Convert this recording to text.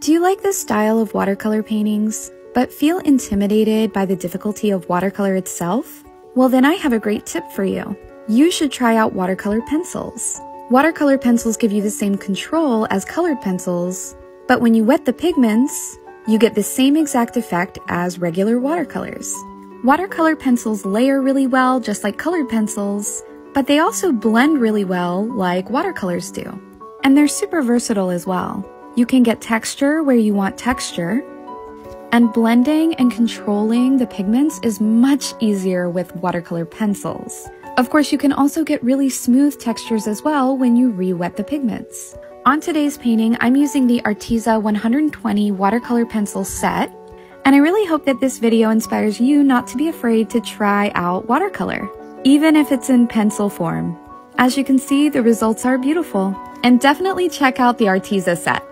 Do you like the style of watercolor paintings, but feel intimidated by the difficulty of watercolor itself? Well, then I have a great tip for you. You should try out watercolor pencils. Watercolor pencils give you the same control as colored pencils, but when you wet the pigments, you get the same exact effect as regular watercolors. Watercolor pencils layer really well, just like colored pencils, but they also blend really well, like watercolors do. And they're super versatile as well. You can get texture where you want texture, and blending and controlling the pigments is much easier with watercolor pencils. Of course, you can also get really smooth textures as well when you re-wet the pigments. On today's painting, I'm using the Arteza 120 watercolor pencil set, and I really hope that this video inspires you not to be afraid to try out watercolor, even if it's in pencil form. As you can see, the results are beautiful, and definitely check out the Arteza set.